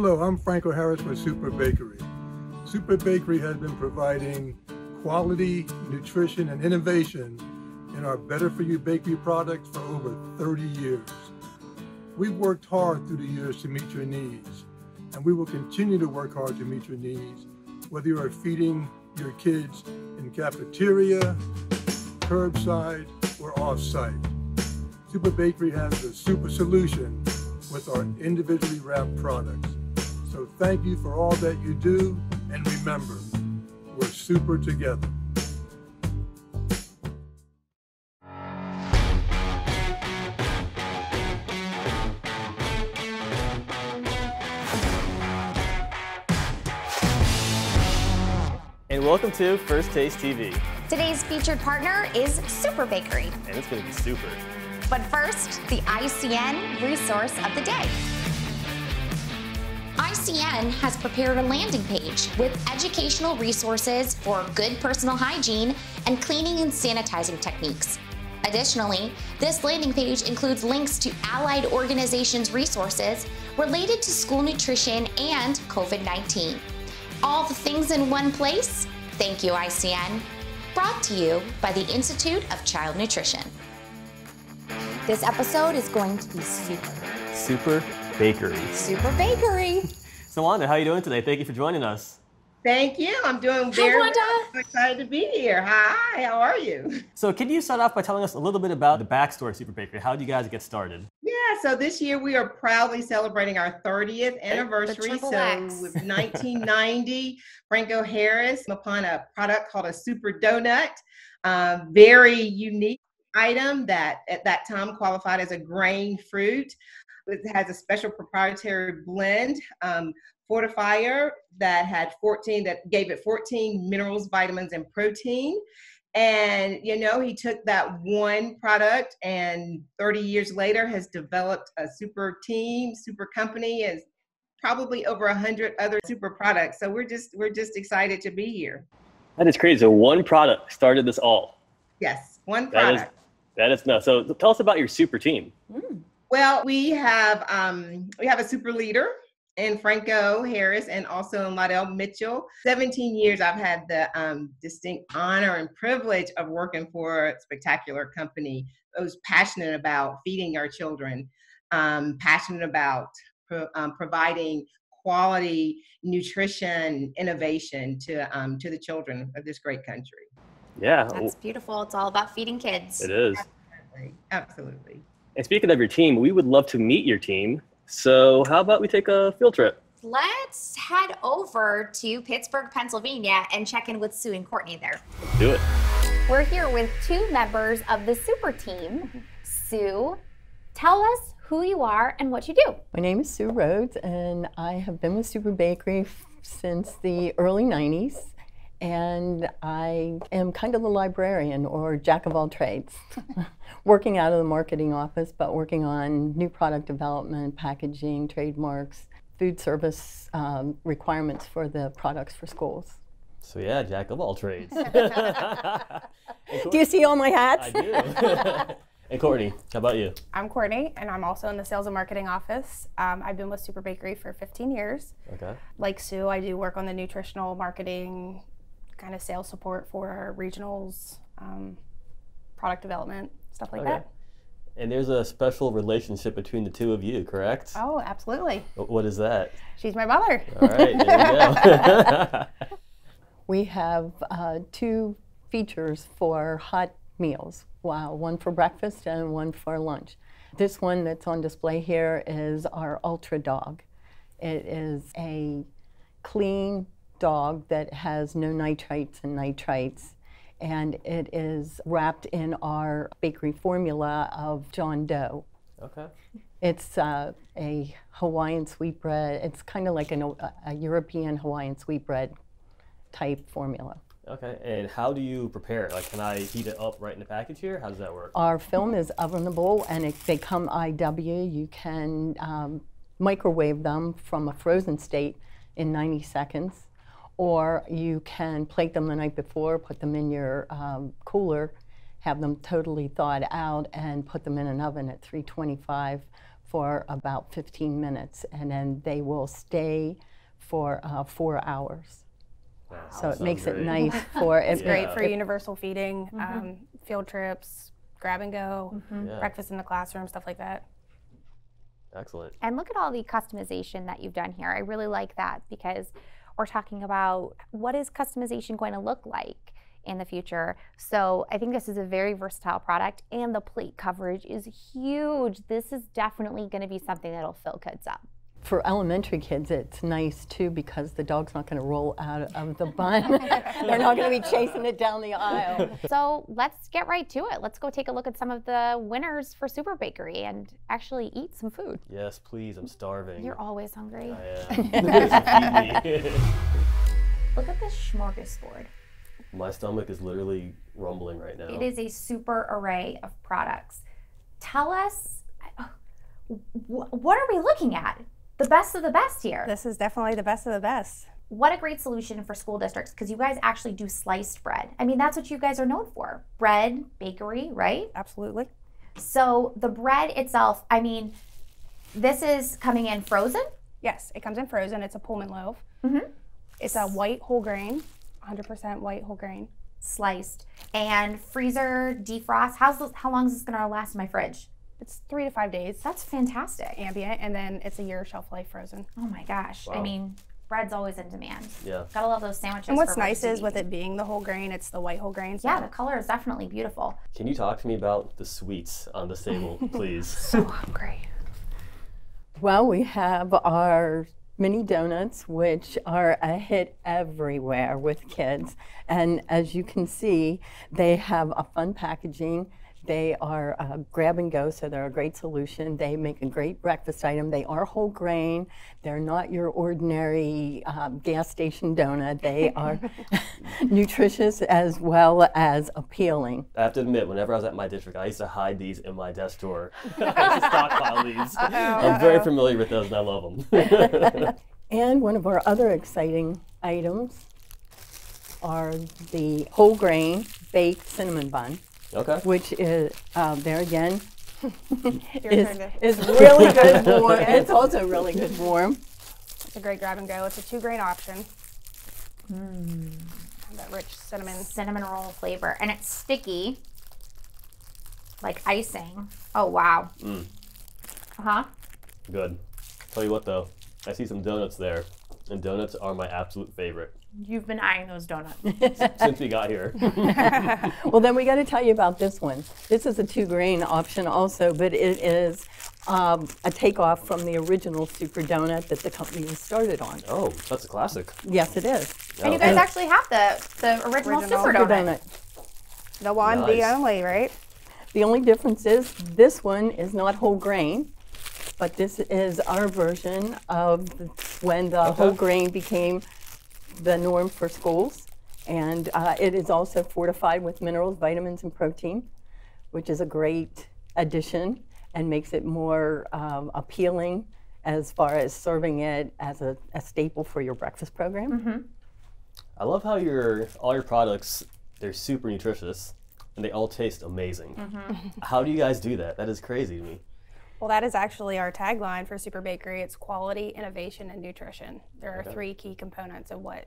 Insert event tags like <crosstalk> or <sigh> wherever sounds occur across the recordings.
Hello, I'm Franco Harris with Super Bakery. Super Bakery has been providing quality, nutrition, and innovation in our Better For You bakery products for over 30 years. We've worked hard through the years to meet your needs, and we will continue to work hard to meet your needs, whether you are feeding your kids in cafeteria, curbside, or off-site. Super Bakery has the super solution with our individually wrapped products. So thank you for all that you do. And remember, we're super together. And welcome to First Taste TV. Today's featured partner is Super Bakery. And it's going to be super. But first, the ICN resource of the day. ICN has prepared a landing page with educational resources for good personal hygiene and cleaning and sanitizing techniques. Additionally, this landing page includes links to allied organizations' resources related to school nutrition and COVID 19. All the things in one place? Thank you, ICN. Brought to you by the Institute of Child Nutrition. This episode is going to be super. Super Bakery. Super Bakery. So, Wanda, how are you doing today? Thank you for joining us. Thank you. I'm doing very Wanda. well. I'm excited to be here. Hi, how are you? So, can you start off by telling us a little bit about the backstory of Super Bakery? How did you guys get started? Yeah, so this year we are proudly celebrating our 30th anniversary. triple So, X. with <laughs> 1990, Franco Harris upon a product called a Super Donut, uh, very unique item that at that time qualified as a grain fruit. It has a special proprietary blend. Um, fortifier that had 14 that gave it 14 minerals vitamins and protein and you know he took that one product and 30 years later has developed a super team super company and probably over 100 other super products so we're just we're just excited to be here That is crazy. So, one product started this all. yes one That is product that is nuts. So, tell us about your super team. Well, we have um, we have a super leader in Franco Harris and also in Lydell Mitchell. 17 years I've had the um, distinct honor and privilege of working for a spectacular company that was passionate about feeding our children, um, passionate about pro- um, providing quality nutrition innovation to um, to the children of this great country. Yeah, That's beautiful. It's all about feeding kids. it is. Absolutely. Absolutely. And speaking of your team, we would love to meet your team. So, how about we take a field trip? Let's head over to Pittsburgh, Pennsylvania, and check in with Sue and Courtney there. Let's do it. We're here with two members of the super team. Sue, tell us who you are and what you do. My name is Sue Rhodes, and I have been with Super Bakery f- since the early 90s. And I am kind of the librarian or jack of all trades, <laughs> working out of the marketing office, but working on new product development, packaging, trademarks, food service um, requirements for the products for schools. So, yeah, jack of all trades. <laughs> <laughs> Do you see all my hats? I do. and Courtney, how about you? I'm Courtney, and I'm also in the sales and marketing office. Um, I've been with Super Bakery for 15 years. Okay. Like Sue, I do work on the nutritional marketing, kind of sales support for our regionals, um, product development, stuff like Okay. that. And there's a special relationship between the two of you, correct? Oh, absolutely. What is that? She's my mother. All right, there we go. <laughs> We have uh, two features for hot meals. Wow, one for breakfast and one for lunch. This one that's on display here is our Ultra Dog. It is a clean dog that has no nitrates and nitrites, and it is wrapped in our bakery formula of John Doe. okay. It's uh, a Hawaiian sweetbread. It's kind of like an, a, a European Hawaiian sweetbread type formula. Okay, and how do you prepare it? Like, can I heat it up right in the package here? How does that work? Our film is ovenable and if they come IW. You can um, microwave them from a frozen state in 90 seconds, or you can plate them the night before, put them in your um, cooler, have them totally thawed out, and put them in an oven at 325 for about 15 minutes, and then they will stay for uh, four hours. That So it sounds makes it nice for It's it. great for it- universal feeding, um, field trips, grab and go, Yeah, breakfast in the classroom, stuff like that. excellent. And look at all the customization that you've done here. I really like that because we're talking about what is customization going to look like in the future. So I think this is a very versatile product and the plate coverage is huge. This is definitely going to be something that'll fill kids up. For elementary kids, it's nice too because the dog's not going to roll out of the bun. <laughs> They're not going to be chasing it down the aisle. <laughs> So let's get right to it. Let's go take a look at some of the winners for Super Bakery and actually eat some food. Yes, please. I'm starving. You're always hungry. I am. <laughs> Look at this smorgasbord. My stomach is literally rumbling right now. It is a super array of products. Tell us, uh, what are we looking at? The best of the best here. This is definitely the best of the best. What a great solution for school districts because you guys actually do sliced bread. I mean, that's what you guys are known for bread, bakery, right? Absolutely. So the bread itself, I mean, this is coming in frozen. Yes, it comes in frozen. It's a Pullman loaf. Mm -hmm. It's a white whole grain, 100% white whole grain. sliced and freezer defrost. How's this, how long is this gonna last in my fridge? It's three to five days That's fantastic. ambient, and then it's a year shelf life frozen. Oh my gosh! I mean, bread's always in demand. yeah. Gotta love those sandwiches. And what's for nice is emergency. with it being the whole grain, it's the white whole grain. So yeah, the color is definitely beautiful. Can you talk to me about the sweets on this table, <laughs> please? So hungry. Well, we have our mini donuts, which are a hit everywhere with kids. And as you can see, they have a fun packaging. They are uh, grab and go, so they're a great solution. They make a great breakfast item. They are whole grain. They're not your ordinary um, gas station donut. They are <laughs> <laughs> nutritious as well as appealing. I have to admit, whenever I was at my district, I used to hide these in my desk drawer. I used to stockpile these. <laughs> I'm very familiar with those and I love them. And one of our other exciting items are the whole grain baked cinnamon bun, okay. which is uh, there again <laughs> Your is, to- is really <laughs> good warm. It's also really good warm. It's a great grab and go. It's a two grain option. That rich cinnamon. Cinnamon roll flavor, and it's sticky, like icing. Oh wow. Mm. Uh huh. Good. Tell you what though, I see some donuts there, and donuts are my absolute favorite You've been eyeing those donuts. <laughs> since we got here. <laughs> Well, then we got to tell you about this one. This is a two grain option also, but it is um, a takeoff from the original super donut that the company was started on. oh, that's a classic. Yes, it is. and you guys actually have the the original, Original. super Super donut. donut. The one, the only, right? The only difference is this one is not whole grain, but this is our version of the- when the whole grain became the norm for schools. And uh, it is also fortified with minerals, vitamins, and protein, which is a great addition and makes it more um, appealing as far as serving it as a, a staple for your breakfast program. I love how your all your products they're super nutritious and they all taste amazing. How do you guys do that? That is crazy to me. Well, that is actually our tagline for Super Bakery. It's quality, innovation, and nutrition. There are three key components of what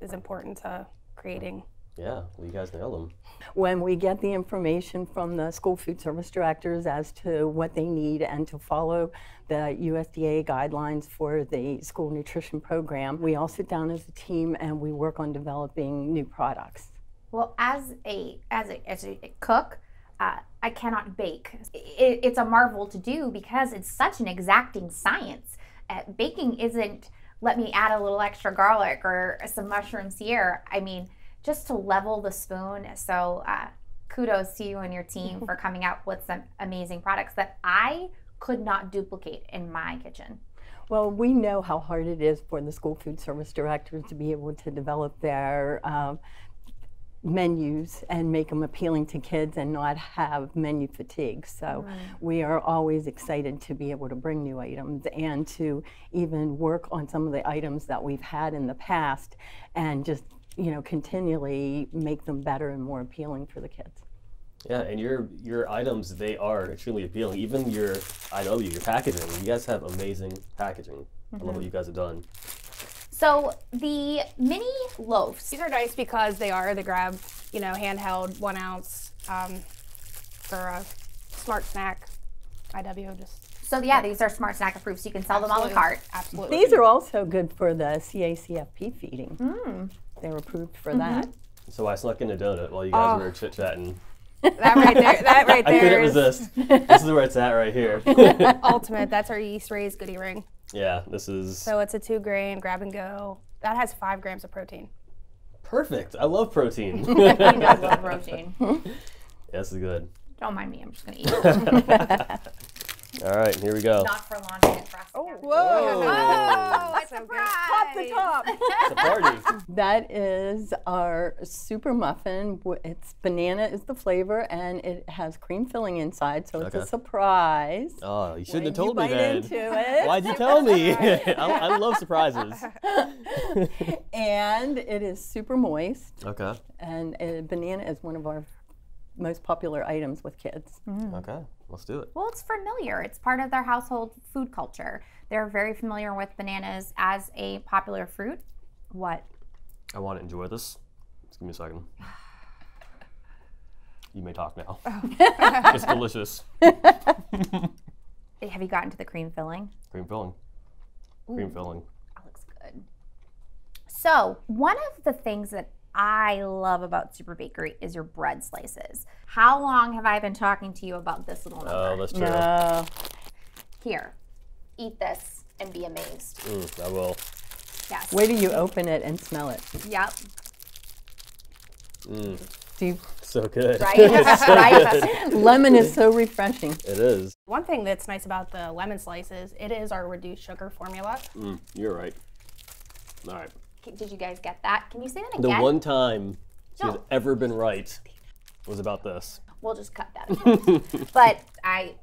is important to creating. Yeah, well, you guys nailed them. when we get the information from the school food service directors as to what they need and to follow the USDA guidelines for the school nutrition program, we all sit down as a team and we work on developing new products. Well, as a as a as a cook, uh, I cannot bake. It, it's a marvel to do because it's such an exacting science. Uh, baking isn't let me add a little extra garlic or some mushrooms here. I mean, just to level the spoon. So uh, kudos to you and your team <laughs> for coming out with some amazing products that I could not duplicate in my kitchen? Well, we know how hard it is for the school food service directors to be able to develop their um, menus and make them appealing to kids and not have menu fatigue. So we are always excited to be able to bring new items and to even work on some of the items that we've had in the past and just you know continually make them better and more appealing for the kids. Yeah, and your your items they are extremely appealing. Even your I know you, your packaging. You guys have amazing packaging. I love what mm-hmm. you guys have done. So the mini loaves. These are nice because they are the grab, you know, handheld, one ounce um, for a smart snack. IW just So yeah, these are smart snack approved, so you can sell them a la carte. absolutely. These are also good for the CACFP feeding. They're approved for that. So I snuck in a donut while you guys were chit chatting. that right there. That right there. <laughs> I couldn't resist. this is where it's at right here. <laughs> ultimate. <laughs> That's our yeast raised goodie ring. Yeah, this is So it's a two grain grab and go. That has five grams of protein. perfect. I love protein. <laughs> He does love <laughs> protein. this is good. Don't mind me, I'm just gonna eat it. <laughs> All right, here we go. Not for long and for. Oh, Whoa. Oh, it's a surprise. Top to top. It's a party. That is our super muffin. It's banana is the flavor, and it has cream filling inside, so it's Okay. a surprise. Oh, you shouldn't When have told you me bite then. into it. Why'd you tell me? <laughs> I, I love surprises. <laughs> and it is super moist, Okay. and uh, banana is one of our most popular items with kids. Okay. Let's do it. Well, it's familiar. It's part of their household food culture. They're very familiar with bananas as a popular fruit. What? I want to enjoy this. Just give me a second. <sighs> You may talk now. Oh. <laughs> it's delicious. <laughs> Have you gotten to the cream filling? Cream filling. Cream filling. That looks good. So, one of the things that I love about Super Bakery is your bread slices. How long have I been talking to you about this little number? Oh, that's true. No. Here, eat this and be amazed. Mm, I will. Yes. Wait till you open it and smell it. Yep. Mm, Do you- so good. Right? <laughs> So right? good. lemon is so refreshing. It is. One thing that's nice about the lemon slices, it is our reduced sugar formula. Mm, you're right. All right. Did you guys get that? Can you say that again? The one time she has No. ever been right was about this. We'll just cut that. <laughs> but I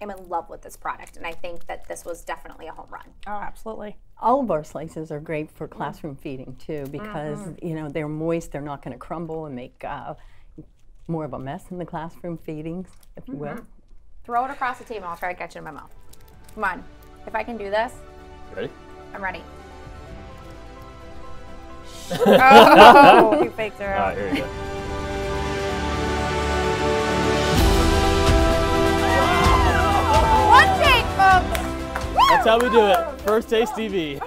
am in love with this product, and I think that this was definitely a home run. Oh, absolutely. All of our slices are great for classroom feeding too because you know they're moist. They're not going to crumble and make uh, more of a mess in the classroom feedings, if you will. Throw it across the table. I'll try to catch it in my mouth. Come on. If I can do this, Ready? I'm ready. Oh, <laughs> you faked her All out. right, here we go. One take, folks. That's how we do it. First Taste TV.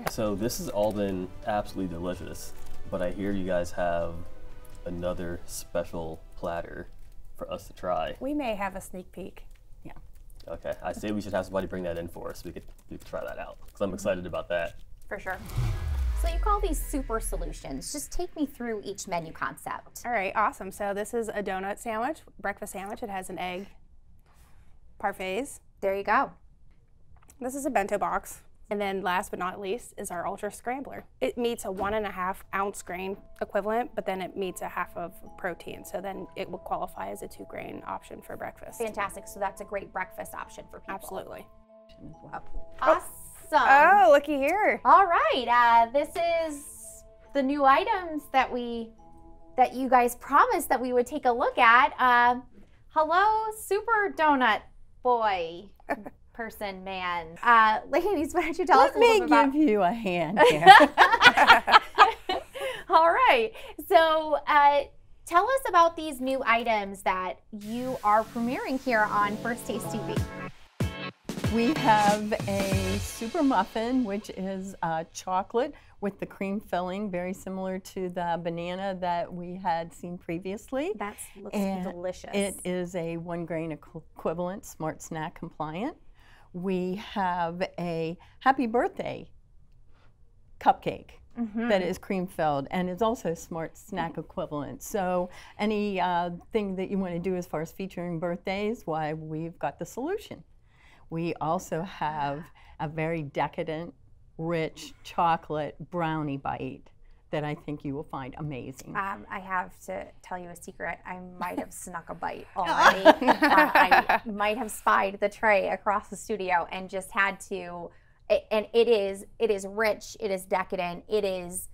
<laughs> so this has all been absolutely delicious, but I hear you guys have another special platter for us to try. We may have a sneak peek. Okay, I say we should have somebody bring that in for us. We could we could try that out because I'm excited about that. For sure. So you call these super solutions. Just take me through each menu concept. All right, awesome. So this is a donut sandwich, breakfast sandwich. It has an egg parfaits. There you go. This is a bento box. And then last but not least is our ultra scrambler. It meets a one and a half ounce grain equivalent, but then it meets a half of protein. So then it will qualify as a two grain option for breakfast. Fantastic. So that's a great breakfast option for people. Absolutely. Awesome. Oh, looky here. All right. Uh, this is the new items that we that you guys promised that we would take a look at. Uh, hello, Super Donut Boy, <laughs> person, man. Uh, ladies, <laughs> why don't you tell us Let a me little bit about? give you a hand <laughs> here. <laughs> All right. So. Uh, Tell us about these new items that you are premiering here on First Taste TV. We have a super muffin, which is uh, chocolate with the cream filling, very similar to the banana that we had seen previously. That looks And delicious. It is a one grain equ- equivalent, smart snack compliant. We have a happy birthday cupcake. that is cream filled and is also a smart snack equivalent. So any uh, thing that you want to do as far as featuring birthdays, why we've got the solution. We also have a very decadent, rich chocolate brownie bite that I think you will find amazing. Um, I have to tell you a secret. I might have <laughs> snuck a bite already. <laughs> uh, I might have spied the tray across the studio and just had to. And it is it is rich. It is decadent. It is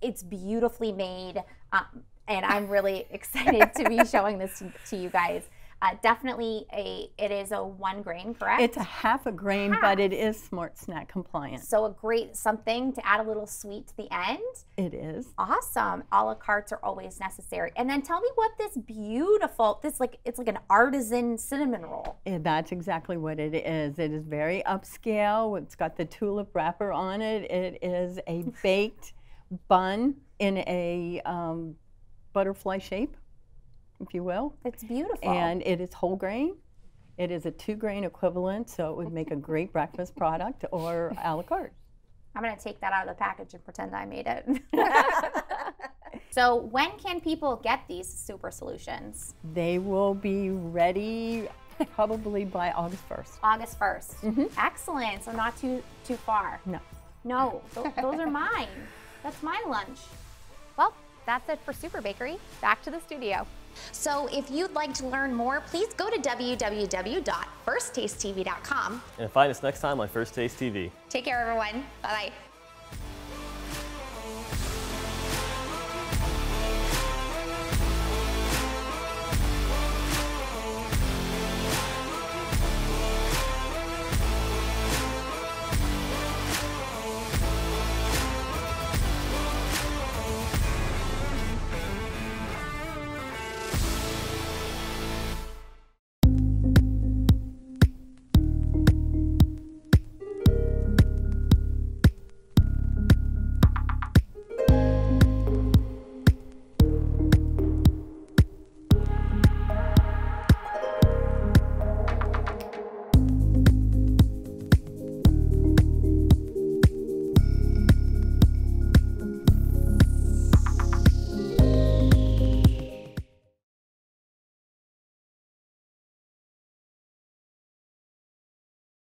it's beautifully made. Um, and I'm really <laughs> excited to be showing this to, to you guys. Uh, definitely a it is a one grain, correct? It's a half a grain, but it is smart snack compliant. so a great something to add a little sweet to the end. It is. Awesome. A la cartes are always necessary. And then tell me what this beautiful, this like it's like an artisan cinnamon roll. Yeah, that's exactly what it is. It is very upscale. It's got the tulip wrapper on it. It is a <laughs> baked bun in a um, butterfly shape, if you will. It's beautiful. And it is whole grain. It is a two grain equivalent, so it would make a great breakfast product or a la carte. I'm gonna take that out of the package and pretend I made it. <laughs> so when can people get these super solutions? They will be ready probably by August 1st. August 1st. Mm-hmm. Excellent. So not too too far. No. No, th- those are mine. That's my lunch. Well, that's it for Super Bakery. Back to the studio. So if you'd like to learn more, please go to www.firsttastetv.com. And find us next time on First Taste TV. Take care, everyone. Bye bye.